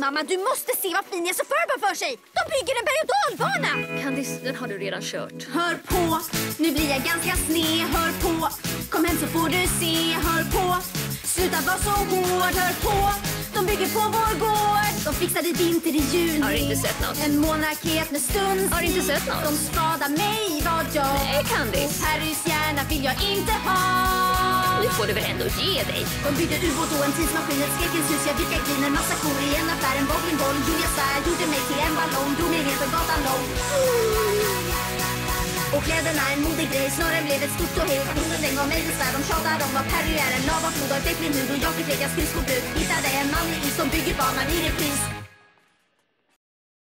Mamma, du måste se vad fin Yes Suburban för sig! De bygger en berg och dalbana! Candice, den har du redan kört. Hör på, nu blir jag ganska sned, hör på Kom hem så får du se, hör på Sluta vara så hård, hör på De bygger på vår gård De fixade vinter i juni Har inte sett något. En månraket med stund Har inte sett något. De skadar mig, vad jag Nej, Candice. Harrys hjärna vill jag inte ha Nu får du väl ändå ge dig. de byggde ubåt och en tidsmaskin, ett skräckens hus, jag fick glin, en massa kor i en gjorde mig till en ballong, drog mig ner för gatan lång. Och kläderna en modig grej, snarare blev ett stort och hej. Hunden den gav mig besvär, de tjatar om vad Perry är, en lavaflod och ett äcklig hud och jag fick leka skridskobruk. Hittade en man i is som bygger banan i repris.